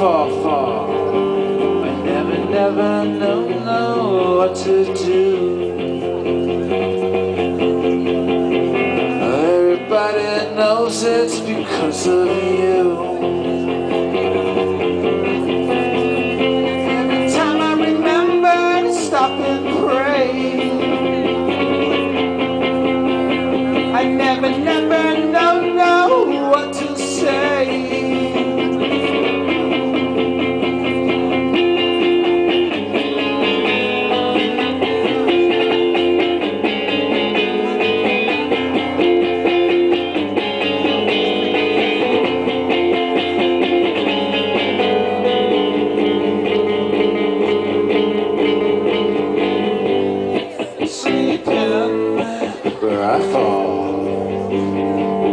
fall, fall. I never, never know, know what to do. Everybody knows it's because of you. I fall,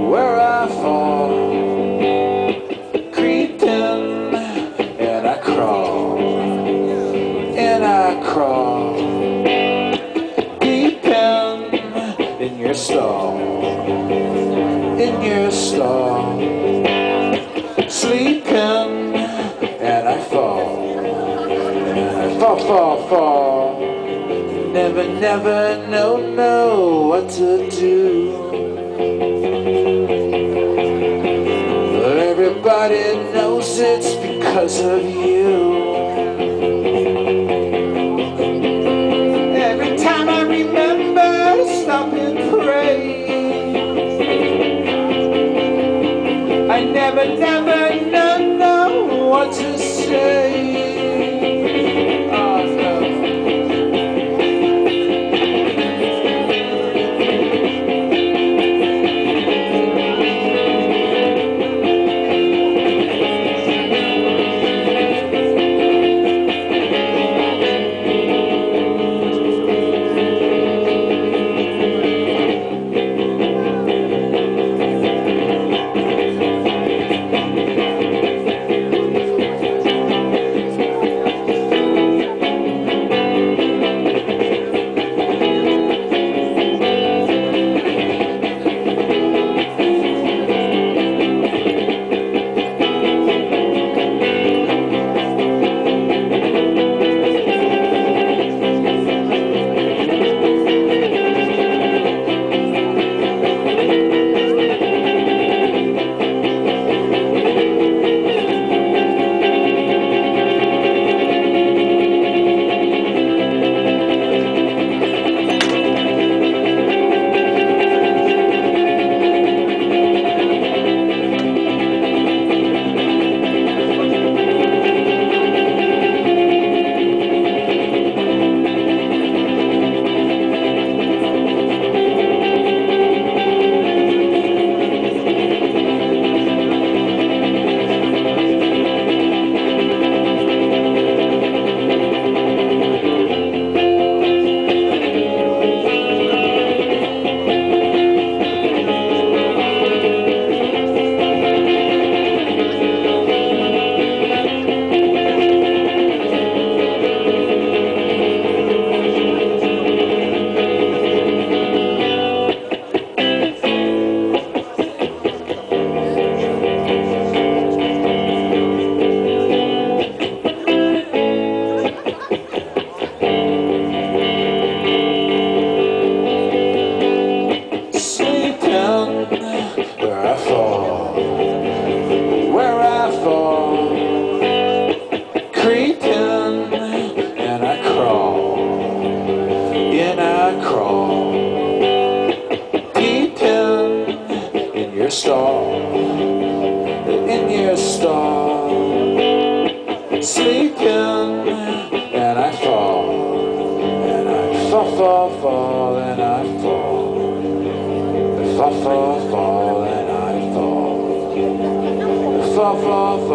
where I fall, creeping and I crawl, and I crawl, deep in, in your stall, in your stall, sleeping and I fall, and I fall, fall, fall. Never, never know, know what to do. But everybody knows it's because of you. Fall, fall, and I fall. Fall, fall,